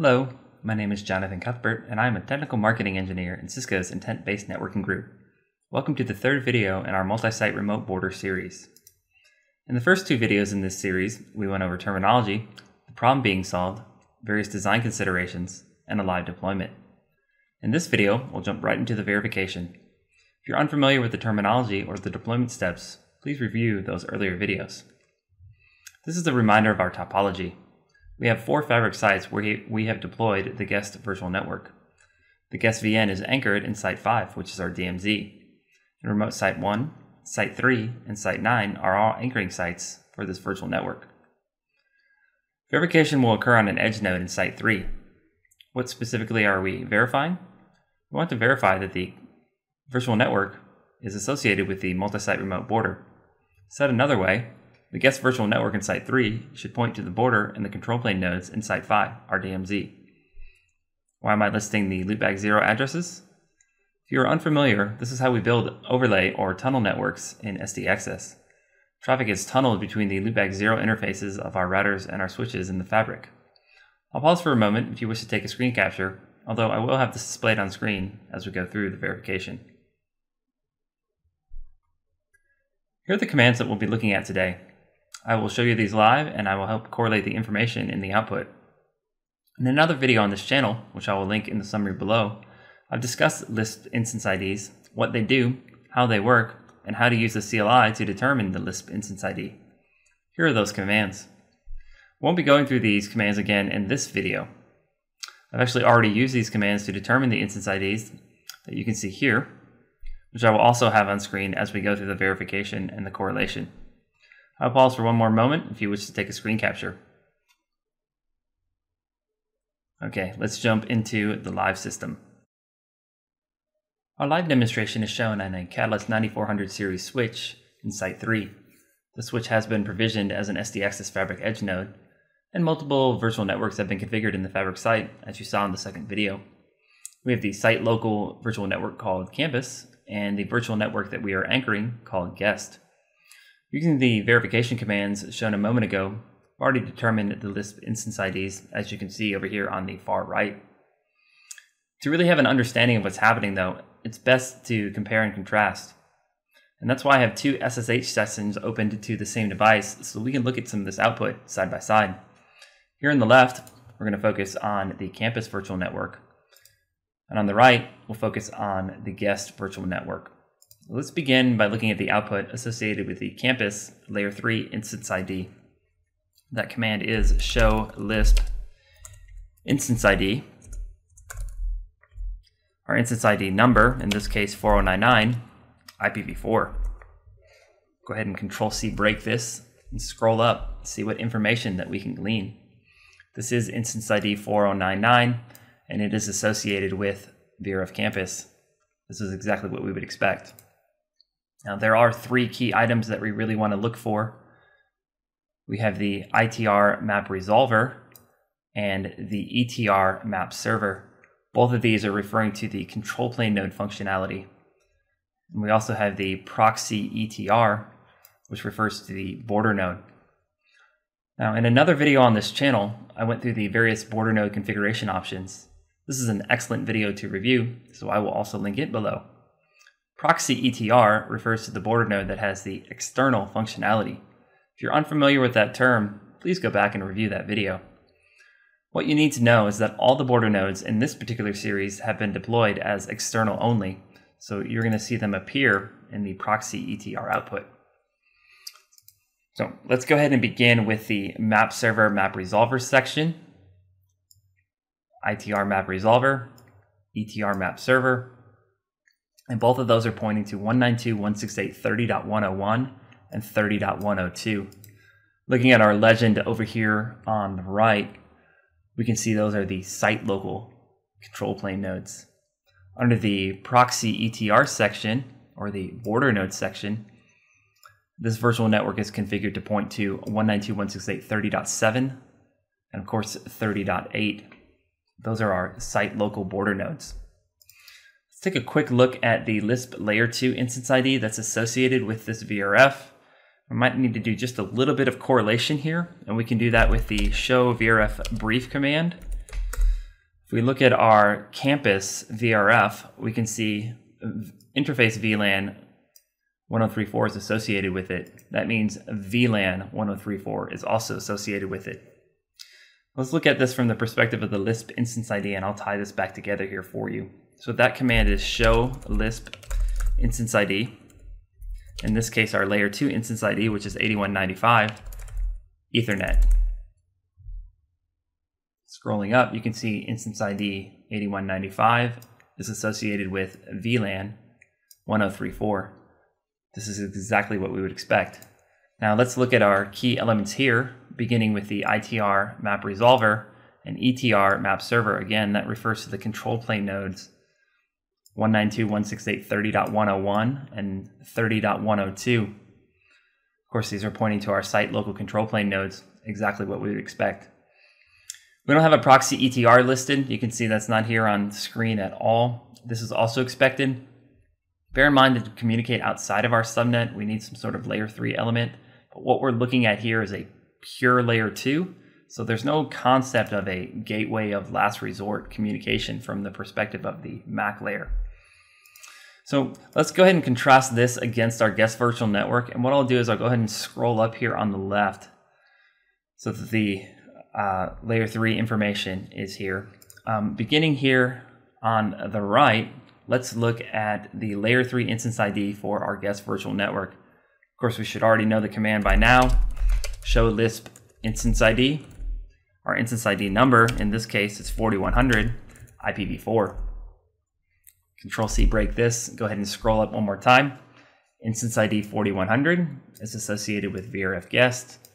Hello, my name is Jonathan Cuthbert, and I am a technical marketing engineer in Cisco's Intent-Based Networking Group. Welcome to the third video in our multi-site remote border series. In the first two videos in this series, we went over terminology, the problem being solved, various design considerations, and a live deployment. In this video, we'll jump right into the verification. If you're unfamiliar with the terminology or the deployment steps, please review those earlier videos. This is a reminder of our topology. We have four Fabric sites where we have deployed the guest virtual network. The guest VN is anchored in Site 5, which is our DMZ. And remote Site 1, Site 3, and Site 9 are all anchoring sites for this virtual network. Verification will occur on an edge node in Site 3. What specifically are we verifying? We want to verify that the virtual network is associated with the multi-site remote border. Said another way, the guest virtual network in Site 3 should point to the border and the control plane nodes in Site 5, our DMZ. Why am I listing the loopback 0 addresses? If you are unfamiliar, this is how we build overlay or tunnel networks in SD-Access. Traffic is tunneled between the loopback 0 interfaces of our routers and our switches in the fabric. I'll pause for a moment if you wish to take a screen capture, although I will have this displayed on screen as we go through the verification. Here are the commands that we'll be looking at today. I will show you these live and I will help correlate the information in the output. In another video on this channel, which I will link in the summary below, I've discussed Lisp instance IDs, what they do, how they work, and how to use the CLI to determine the Lisp instance ID. Here are those commands. Won't be going through these commands again in this video. I've actually already used these commands to determine the instance IDs that you can see here, which I will also have on screen as we go through the verification and the correlation. I'll pause for one more moment if you wish to take a screen capture. Okay, let's jump into the live system. Our live demonstration is shown on a Catalyst 9400 series switch in Site 3. The switch has been provisioned as an SD-Access Fabric Edge node, and multiple virtual networks have been configured in the Fabric site, as you saw in the second video. We have the site local virtual network called Campus, and the virtual network that we are anchoring called Guest. Using the verification commands shown a moment ago, I've already determined the Lisp instance IDs, as you can see over here on the far right. To really have an understanding of what's happening though, it's best to compare and contrast. And that's why I have two SSH sessions opened to the same device so we can look at some of this output side by side. Here on the left, we're going to focus on the campus virtual network. And on the right, we'll focus on the guest virtual network. Let's begin by looking at the output associated with the campus layer 3 instance ID. That command is show lisp instance ID. Our instance ID number, in this case 4099, IPv4. Go ahead and control C break this and scroll up, see what information that we can glean. This is instance ID 4099 and it is associated with VRF campus. This is exactly what we would expect. Now, there are three key items that we really want to look for. We have the ITR map resolver and the ETR map server. Both of these are referring to the control plane node functionality. And we also have the proxy ETR, which refers to the border node. Now, in another video on this channel, I went through the various border node configuration options. This is an excellent video to review, so I will also link it below. Proxy ETR refers to the border node that has the external functionality. If you're unfamiliar with that term, please go back and review that video. What you need to know is that all the border nodes in this particular series have been deployed as external only, so you're going to see them appear in the proxy ETR output. So let's go ahead and begin with the map server map resolver section. ITR map resolver, ETR map server, and both of those are pointing to 192.168.30.101 and 30.102. Looking at our legend over here on the right, we can see those are the site local control plane nodes. Under the proxy ETR section, or the border node section, this virtual network is configured to point to 192.168.30.7 and of course 30.8. Those are our site local border nodes. Let's take a quick look at the Lisp Layer 2 instance ID that's associated with this VRF. We might need to do just a little bit of correlation here, and we can do that with the show VRF brief command. If we look at our campus VRF, we can see interface VLAN 1034 is associated with it. That means VLAN 1034 is also associated with it. Let's look at this from the perspective of the Lisp instance ID, and I'll tie this back together here for you. So that command is show Lisp instance ID. In this case, our layer 2 instance ID, which is 8195, Ethernet. Scrolling up, you can see instance ID 8195 is associated with VLAN 1034. This is exactly what we would expect. Now let's look at our key elements here, beginning with the ITR map resolver and ETR map server. Again, that refers to the control plane nodes 192.168.30.101 and 30.102. Of course, these are pointing to our site local control plane nodes, exactly what we would expect. We don't have a proxy ETR listed. You can see that's not here on screen at all. This is also expected. Bear in mind that to communicate outside of our subnet, we need some sort of layer 3 element. But what we're looking at here is a pure layer 2. So there's no concept of a gateway of last resort communication from the perspective of the MAC layer. So let's go ahead and contrast this against our guest virtual network. And what I'll do is I'll go ahead and scroll up here on the left so that the uh, layer 3 information is here. Um, beginning here on the right, let's look at the layer 3 instance ID for our guest virtual network. Of course, we should already know the command by now. Show Lisp instance ID. Our instance ID number, in this case, is 4100 IPv4. Control C break this. Go ahead and scroll up one more time. Instance ID 4100 is associated with VRF guest.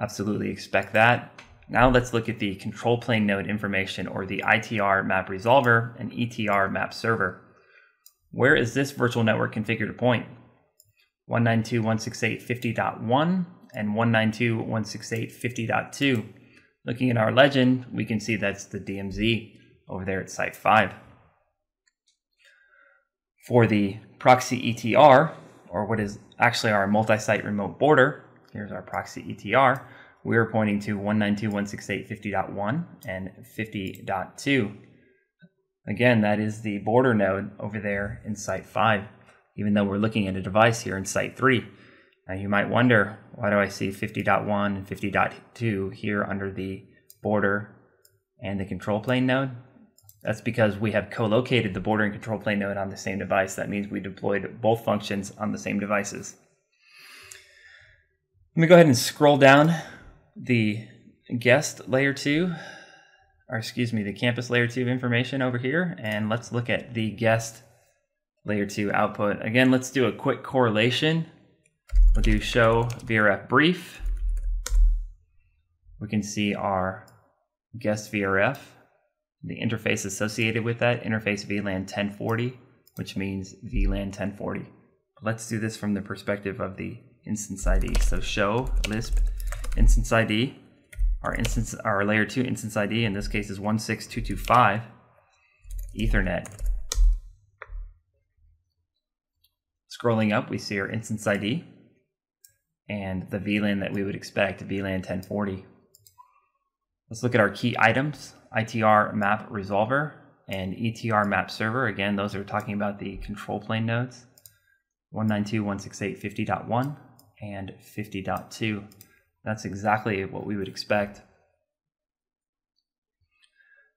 Absolutely expect that. Now let's look at the control plane node information or the ITR map resolver and ETR map server. Where is this virtual network configured to point? 192.168.50.1 and 192.168.50.2. Looking at our legend, we can see that's the DMZ over there at site 5. For the proxy ETR, or what is actually our multi-site remote border, here's our proxy ETR, we're pointing to 192.168.50.1 and 50.2. Again, that is the border node over there in Site 5, even though we're looking at a device here in Site 3. Now you might wonder, why do I see 50.1 and 50.2 here under the border and the control plane node? That's because we have co-located the border and control plane node on the same device. That means we deployed both functions on the same devices. Let me go ahead and scroll down the guest layer 2 or excuse me the campus layer 2 information over here and let's look at the guest layer 2 output again let's do a quick correlation we'll do show vrf brief we can see our guest vrf the interface associated with that interface VLAN 1040 which means VLAN 1040 let's do this from the perspective of the instance ID so show lisp instance ID, our instance, our layer two instance ID in this case is 16225 Ethernet. Scrolling up, we see our instance ID and the VLAN that we would expect, VLAN 1040. Let's look at our key items, ITR map resolver and ETR map server. Again, those are talking about the control plane nodes, 192.168.50.1 and 50.2. That's exactly what we would expect.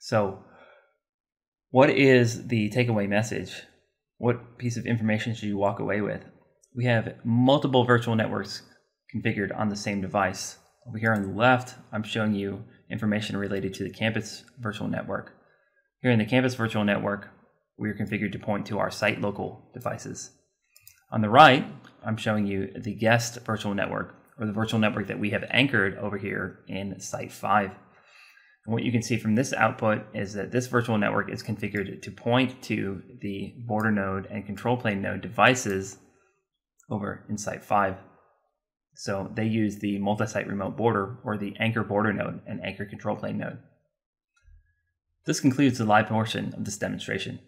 So, what is the takeaway message? What piece of information should you walk away with? We have multiple virtual networks configured on the same device. Over here on the left, I'm showing you information related to the campus virtual network. Here in the campus virtual network, we are configured to point to our site local devices. On the right, I'm showing you the guest virtual network, or the virtual network that we have anchored over here in Site 5. And what you can see from this output is that this virtual network is configured to point to the border node and control plane node devices over in Site 5. So they use the multi-site remote border or the anchor border node and anchor control plane node. This concludes the live portion of this demonstration.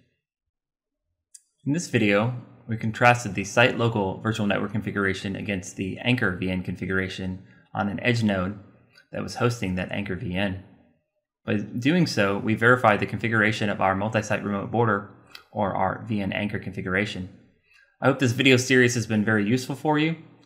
In this video, we contrasted the site local virtual network configuration against the Anchor VN configuration on an edge node that was hosting that Anchor VN. By doing so, we verified the configuration of our multi-site remote border or our VN anchor configuration. I hope this video series has been very useful for you,